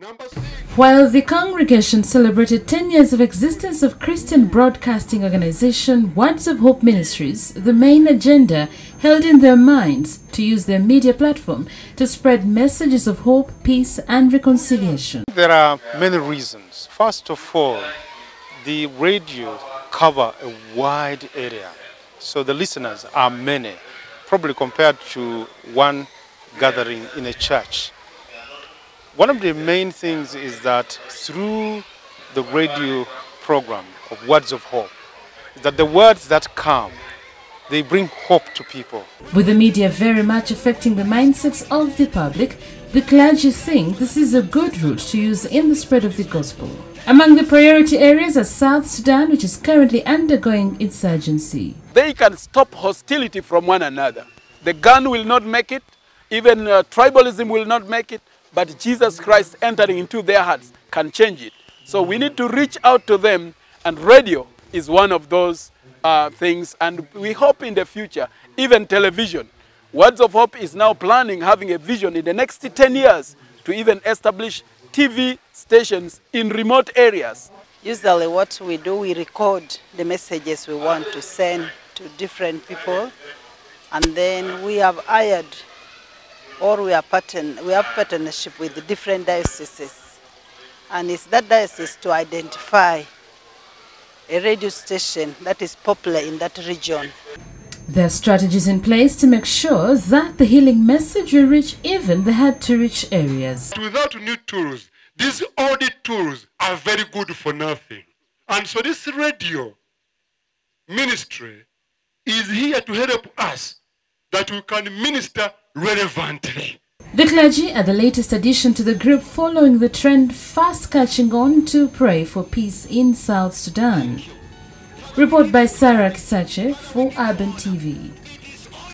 Number six. While the congregation celebrated 10 years of existence of Christian broadcasting organization Words of Hope Ministries, the main agenda held in their minds to use their media platform to spread messages of hope, peace, and reconciliation. There are many reasons. First of all, the radio cover a wide area, so the listeners are many, probably compared to one gathering in a church. One of the main things is that through the radio program of Words of Hope, that the words that come, they bring hope to people. With the media very much affecting the mindsets of the public, the clergy think this is a good route to use in the spread of the gospel. Among the priority areas are South Sudan, which is currently undergoing insurgency. they can stop hostility from one another. The gun will not make it, even uh, tribalism will not make it, but Jesus Christ entering into their hearts can change it. So we need to reach out to them, and radio is one of those uh, things. And we hope in the future, even television. Words of Hope is now planning having a vision in the next 10 years to even establish TV stations in remote areas. Usually what we do, we record the messages we want to send to different people and then we have hired or we are partner, we have partnership with the different dioceses and it's that diocese to identify a radio station that is popular in that region. There are strategies in place to make sure that the healing message will reach even the hard to reach areas. Without new tools, these audit tools are very good for nothing. And so this radio ministry is here to help us that we can minister relevantly. The clergy are the latest addition to the group following the trend fast catching on to pray for peace in South Sudan. Report by Sarah Kisache for Urban TV.